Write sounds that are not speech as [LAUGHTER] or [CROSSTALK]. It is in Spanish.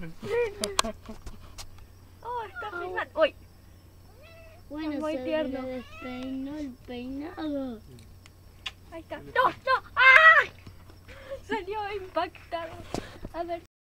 [LAUGHS] oh, está peinando. ¡Uy! Bueno, muy se tierno. Le despeinó el peinado. Ahí está. ¡No, no! ¡Ah! Salió impactado. A ver.